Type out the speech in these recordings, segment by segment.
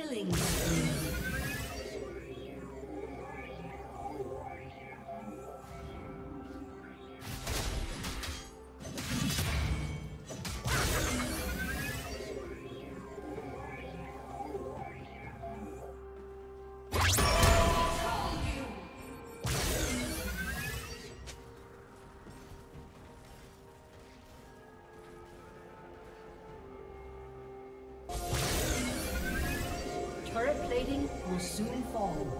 Killing soon fall.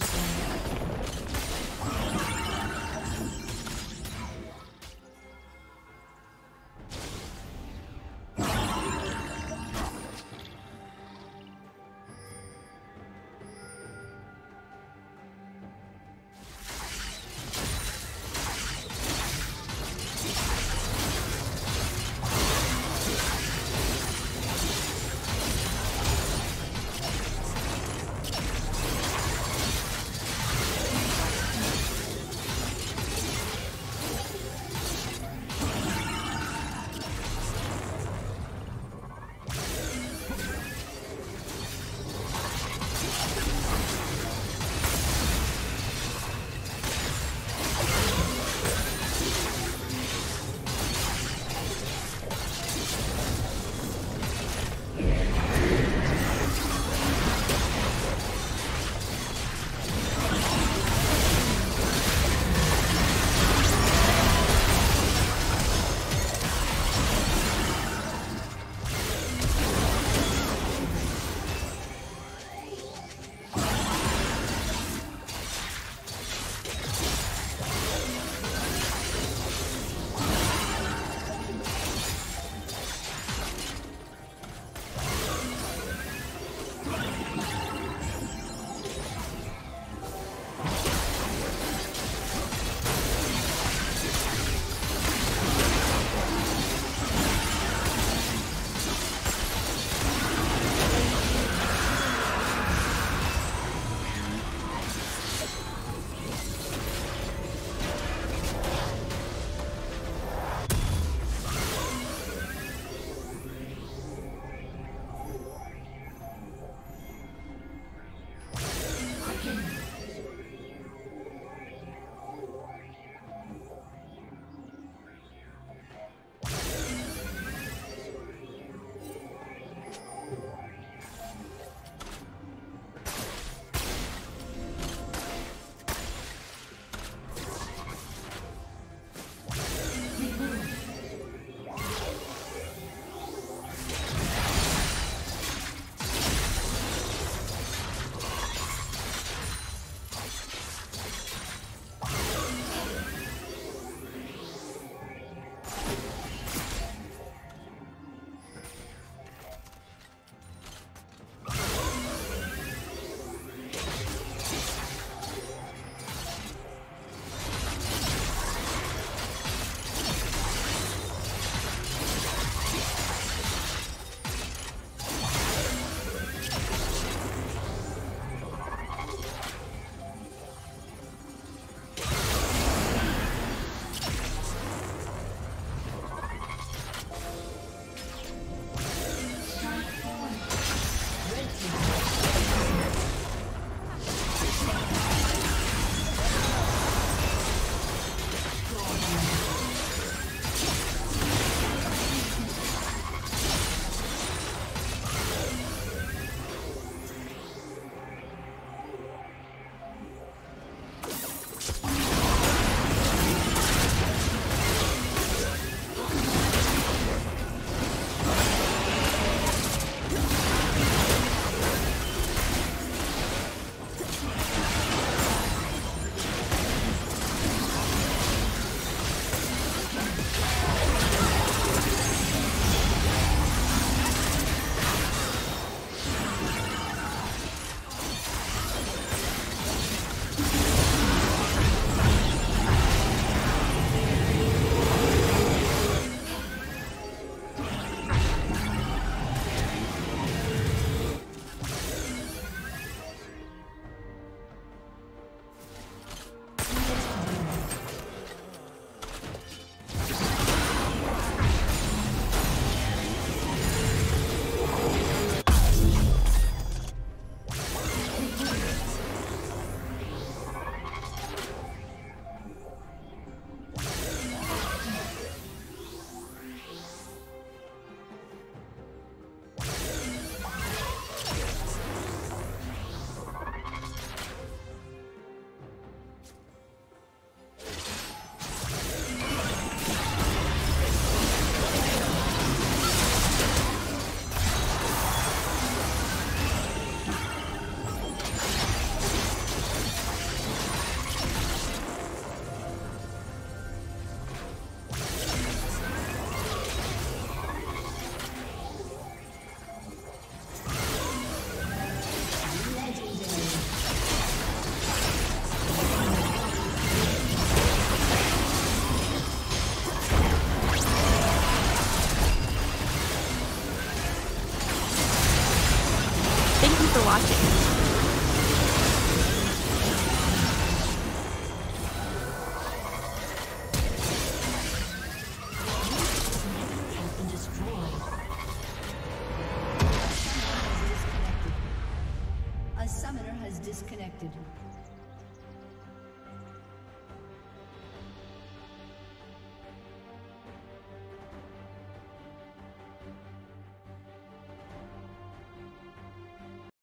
Destroyed.